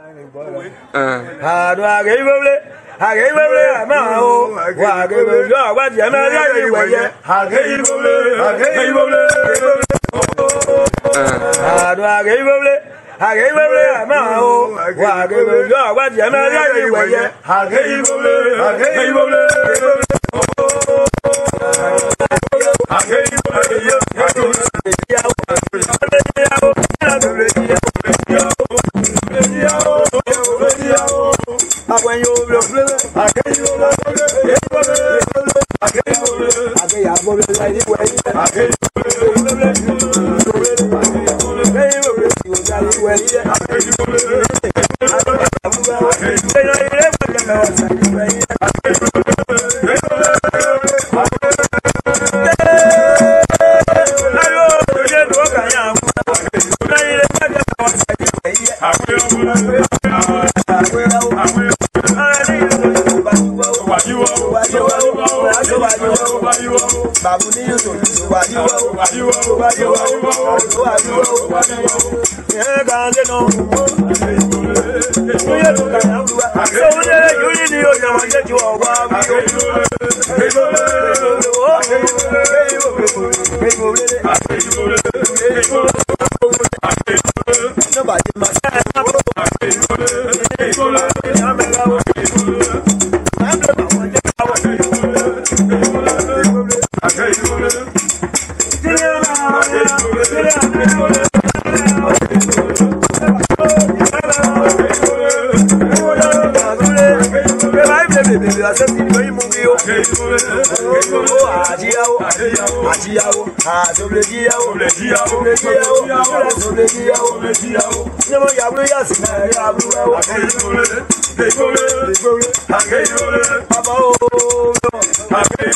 àdùn àgè ìfowópamọ́ àgè ìfowópamọ́ àmà o wà àgè ìfowópamọ́ àgbà tiẹ̀ náà láti ìwẹ̀ yẹ àgè ìfowópamọ́ àgè ìfowópamọ́ àdùn àgè ìfowópamọ́ àgè ìfowópamọ́ àmà o wà àgè ìfowópamọ́ àgbà tiẹ̀ náà láti ìwẹ̀ yẹ àgè ìfowópamọ́ àgè ìfowópamọ́. I will. kàwé ní yòtò wà ní wà wà ní wà wà ní wà wà wà ní wà wà ní wà. Yẹ́n ká ń dénú. Ìlú yẹn ló kà yà wúwa. Sọ́wọ́n dé yóyí ni yóò yàn wọ́n jẹ́ ju ọ̀wá wí o. Nobody must have. bèbè àṣẹ́sí lórí mú bí ó. Owó àjíyáwó àjíyáwó àtòblédíyáwó àtòblédíyáwó àtòblédíyáwó. Ṣé mo yàgbé yàsí náà yà á bú ẹwọ́? Àkẹ́yìn lóore, àkẹ́yìn lóore, àkẹ́yìn lóore. Bàbá o, o, o.